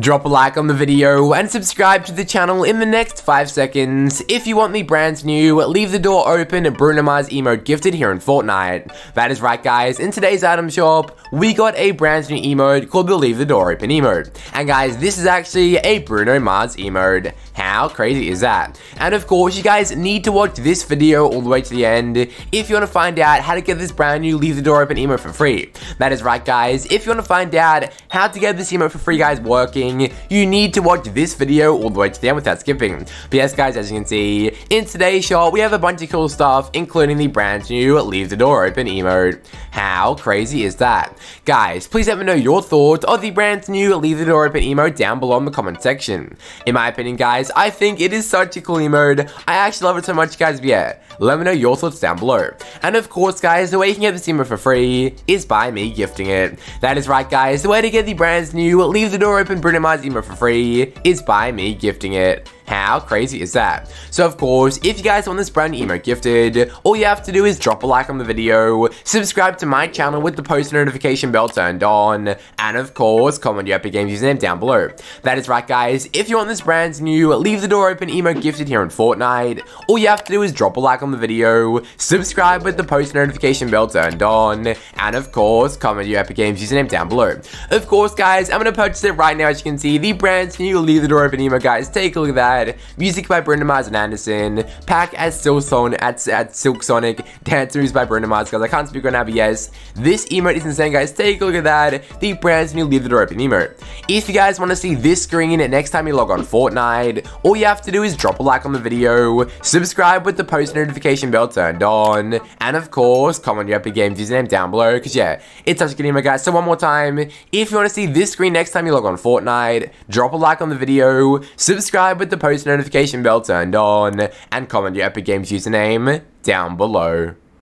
Drop a like on the video and subscribe to the channel in the next 5 seconds. If you want the brand new Leave the Door Open Bruno Mars emote gifted here in Fortnite. That is right guys, in today's item shop, we got a brand new emote called the Leave the Door Open emote. And guys, this is actually a Bruno Mars emote. How crazy is that? And of course, you guys need to watch this video all the way to the end if you want to find out how to get this brand new Leave the Door Open emote for free. That is right guys, if you want to find out how to get this emote for free guys working, you need to watch this video all the way to the end without skipping. But yes guys, as you can see, in today's shot, we have a bunch of cool stuff, including the brand new Leave the Door Open emote. How crazy is that? Guys, please let me know your thoughts of the brand new Leave the Door Open emote down below in the comment section. In my opinion guys, I think it is such a cool emote. I actually love it so much guys, but yeah, let me know your thoughts down below. And of course guys, the way you can get this emote for free is by me gifting it. That is right guys, the way to get the brand new Leave the Door Open Bruno Mars emote for free is by me gifting it. How crazy is that? So of course, if you guys want this brand emote gifted, all you have to do is drop a like on the video, subscribe to my channel with the post notification bell turned on, and of course, comment your Epic Games username down below. That is right guys, if you want this brand new Leave the Door Open emote gifted here in Fortnite, all you have to do is drop a like on the video, subscribe with the post notification bell turned on, and of course, comment your Epic Games username down below. Of course guys, I'm going to purchase it right now as you can see, the brand new Leave the Door Open emote guys, take a look at that music by Bruno Mars and Anderson, Paak at Silkson at, at Silk Sonic, dance moves by Bruno Mars, guys. I can't speak right now, this emote is insane, guys. Take a look at that. The brand new Leave the Door Open emote. If you guys want to see this screen next time you log on Fortnite, all you have to do is drop a like on the video, subscribe with the post notification bell turned on, and of course, comment your Epic Games username down below, because yeah, it's such a good emote, guys. So one more time, if you want to see this screen next time you log on Fortnite, drop a like on the video, subscribe with the post notification bell turned on, and comment your Epic Games username down below.